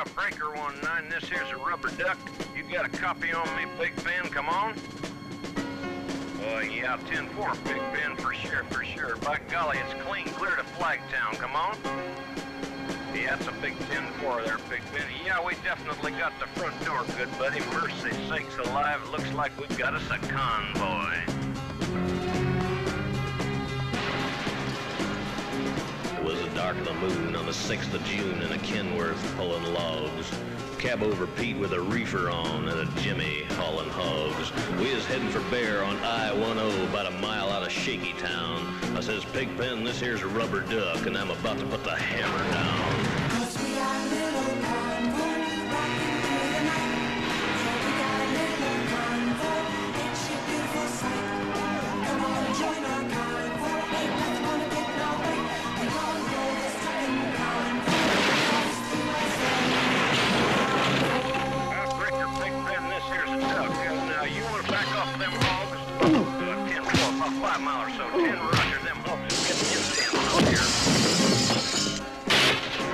Uh, Breaker 19, this here's a rubber duck. You got a copy on me, Big Ben? Come on. Uh, yeah, 10-4, Big Ben, for sure, for sure. By golly, it's clean clear to Flagtown. Come on. Yeah, it's a big 10-4 there, Big Ben. Yeah, we definitely got the front door, good buddy. Mercy sakes alive, looks like we've got us a convoy. Moon on the 6th of June in a Kenworth pulling logs. Cab over Pete with a reefer on and a Jimmy hauling hogs. We is heading for Bear on I-10 about a mile out of Shaky Town. I says, Pigpen, this here's a rubber duck and I'm about to put the hammer down. Five or so. 10 roger, them hogs is getting you 10 out here.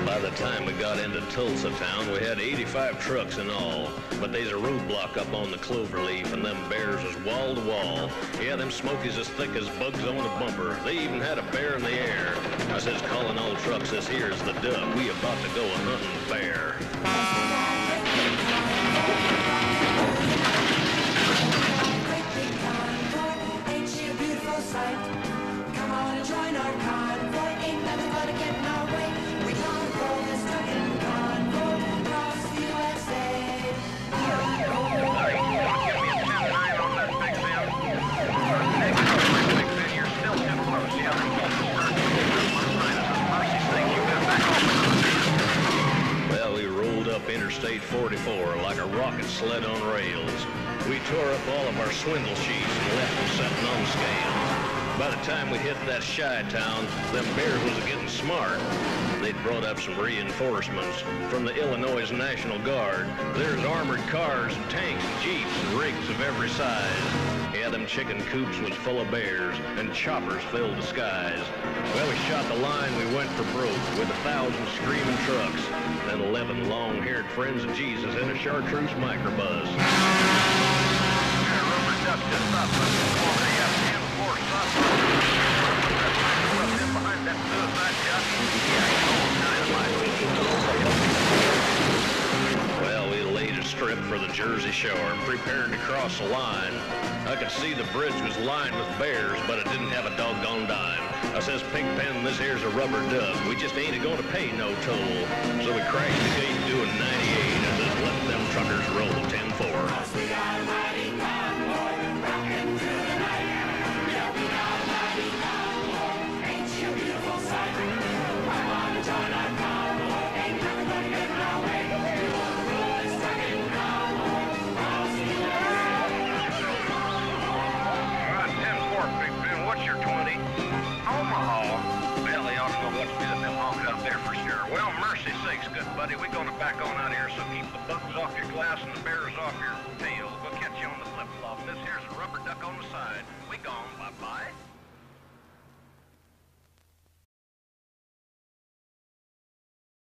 By the time we got into Tulsa town, we had 85 trucks in all. But there's a roadblock up on the Cloverleaf, and them bears is wall to wall. Yeah, them smokies as thick as bugs on a bumper. They even had a bear in the air. I says, calling all trucks, this here's the duck. We about to go a hunting bear. Sled on rails. We tore up all of our swindle sheets and left them setting on scales. By the time we hit that shy town, them bears was getting smart. They'd brought up some reinforcements from the Illinois National Guard. There's armored cars and tanks and jeeps and rigs of every size. Yeah, them chicken coops was full of bears, and choppers filled the skies. Shot the line, we went for broke, with a thousand screaming trucks, and eleven long-haired friends of Jesus in a chartreuse microbus. Yeah, rubber duck just up. They have 10-4 southwest. Up in behind that suicide shot. Yeah, Well, we laid a strip for the Jersey Shore and to cross the line. I could see the bridge was lined with bears, but it didn't have a doggone dime. I says, Pigpen, this here's a rubber duck. We just ain't a going to pay no toll. So we crashed the gate doing 98 mercy good buddy. We're going to back on out here, so keep the bugs off your glass and the bears off your.